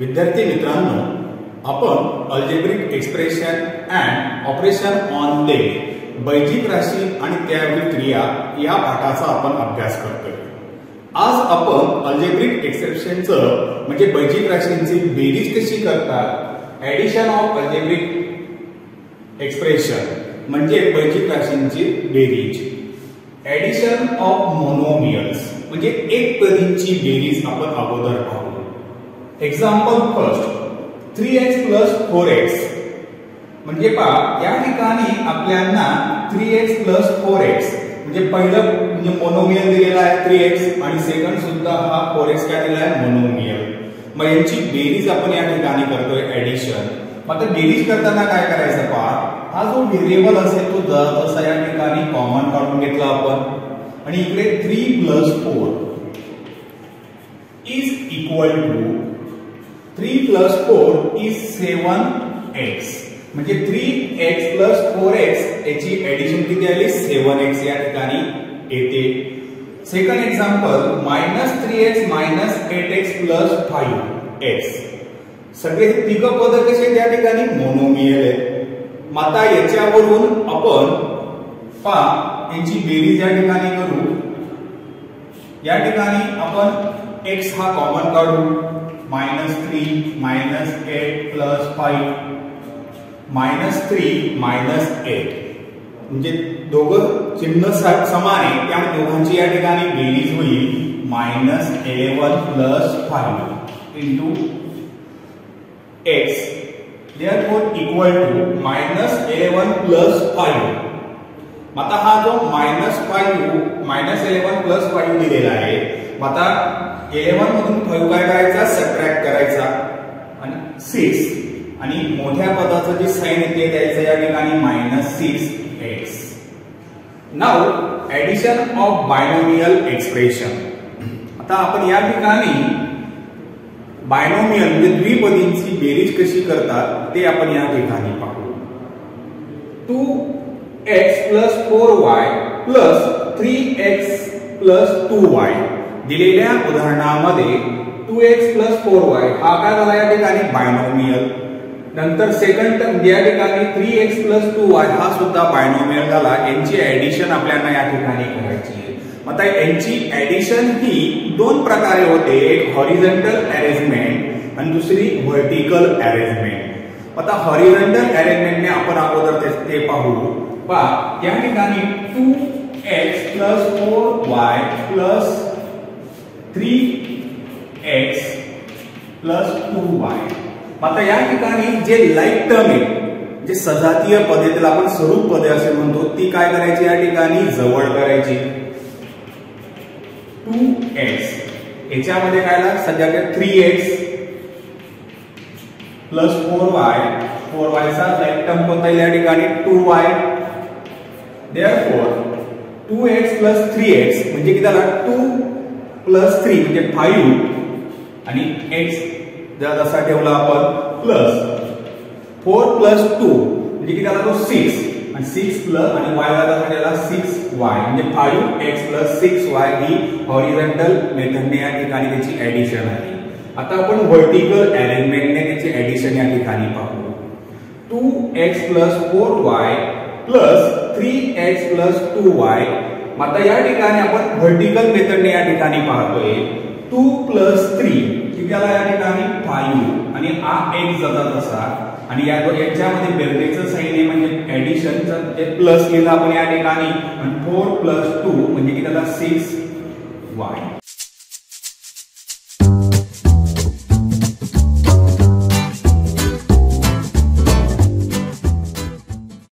विद्यार्थी मित्रांनो आपण algebraic expression and operation on the बैजिक राशी आणि त्यावरील क्रिया या पाठाचा आपण अभ्यास करतोय. आज आपण अल्जेब्रिक एक्सप्रेशनचं म्हणजे बैजिक राशींची बेरीज कशी करतात? ऍडिशन ऑफ अल्जेब्रिक एक्सप्रेशन म्हणजे बैजिक राशींची बेरीज. ऍडिशन ऑफ मोनोमियल्स म्हणजे एक पदींची बेरीज आपण अगोदर पाहू. Example first three x plus four x म्हणजे पहा या ठिकाणी आपल्याला three x plus four x म्हणजे पहिलं म्हणजे मोनोमियल दिलेला आहे थ्री एक्स आणि सेकंड सुद्धा हा फोर एक्स काय दिला आहे मोनोमियल मग यांची बेरीज आपण या ठिकाणी करतोय ऍडिशन मग आता बेरीज करताना काय करायचं पहा? हा जो व्हेरिएबल असेल तो जसा या ठिकाणी कॉमन काढून घेतला आपण. आणि इकडे three plus four is equal to three plus four is seven x म्हणजे three x plus four x याची ऍडिशन किती आली? सेवन एक्स या ठिकाणी येते. Second example minus three x minus eight x plus five x सगळे तिघ पद कसे त्या ठिकाणी? मोनोमियल आहेत. माता याच्यावरून आपण पा यांची बेरीज या ठिकाणी करू. या ठिकाणी आपण एक्स हा कॉमन काढू. Minus three minus eight plus five minus three minus eight म्हणजे दोघं चिन्ह समान आहे. त्या दोघांची या ठिकाणी बेरीज होईल. Minus eleven plus five into x four equal to minus eleven plus five आता हा जो minus five minus eleven plus five दिलेला आहे. आता इलेव्हन मधून फाईव्ह काय काय सिक्स आणि मोठ्या पदाचं जे साईन येते द्यायचं या ठिकाणी मायनस सिक्स एक्स नाव ऍडिशन ऑफ बायनोमियल एक्सप्रेशन आता आपण या ठिकाणी बायनोमियल म्हणजे द्विपदींची बेरीज कशी करतात ते आपण या ठिकाणी पाहू. Two x plus four y plus three x plus two y दिलेल्या उदाहरणामध्ये two x plus four y हा काय झाला या ठिकाणी? बायनोमियल नंतर सेकंड टर्म या ठिकाणी three x plus two y हा सुद्धा बायनोमियल झाला. यांची ऍडिशन आपल्याला या ठिकाणी करायची आहे. आता यांची ऍडिशन ही दोन प्रकारे होते. एक हॉरिझॉन्टल अरेंजमेंट आणि दुसरी व्हर्टिकल अरेंजमेंट आता हॉरिझॉन्टल अरेंजमेंटने आपण अगोदर ते पाहू. पा या ठिकाणी two x plus four y plus three x plus two y आता या ठिकाणी जे लाईक टर्म आहे जे सजातीय पदे त्याला आपण स्वरूप पदे असे म्हणतो ती काय करायची या ठिकाणी? जवळ करायची. टू एक्स याच्यामध्ये काय सध्या three x plus four y four वायचा like term कोणता येईल या ठिकाणी? Two y there four two x plus three x म्हणजे किती झाला टू प्लस थ्री म्हणजे फाईव्ह आणि एक्स जर जसा ठेवला आपण प्लस फोर प्लस टू म्हणजे किती आला तो सिक्स आणि सिक्स प्लस आणि वाय ला ठेवला सिक्स वाय म्हणजे five x plus six y ही हॉरिझॉन्टल मेथडने या ठिकाणी त्याची ऍडिशन आहे. आता आपण व्हर्टिकल अरेंजमेंटने त्याची ऍडिशन या ठिकाणी पाहू. Two x plus four y plus three x plus two y आता या ठिकाणी आपण व्हर्टिकल मेथडने या ठिकाणी पाहतोय. टू प्लस थ्री त्याला या ठिकाणी फाईव्ह. आणि हा एक जाता तसा आणि या याच्यामध्ये बेरजेचं साईन आहे म्हणजे ऍडिशनचं ते प्लस लिहिलं आपण या ठिकाणी. फोर प्लस टू म्हणजे किती त्याला सिक्स वाय